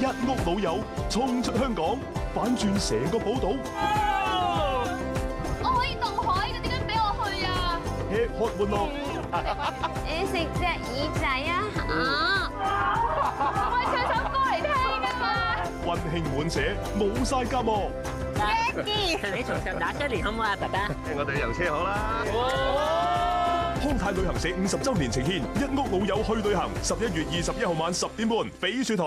一屋老友衝出香港，反轉成個寶島。我可以渡海，嘅點解俾我去啊？吃喝玩乐，你食只耳仔啊？啊！我可唱首歌嚟聽㗎嘛！歡慶滿社，冇晒家務。爹哋，你從上打出嚟好唔好啊？爸爸，我哋遊車好啦。康泰旅行社五十周年呈獻一屋老友去旅行，十一月二十一號晚十點半，翡翠台。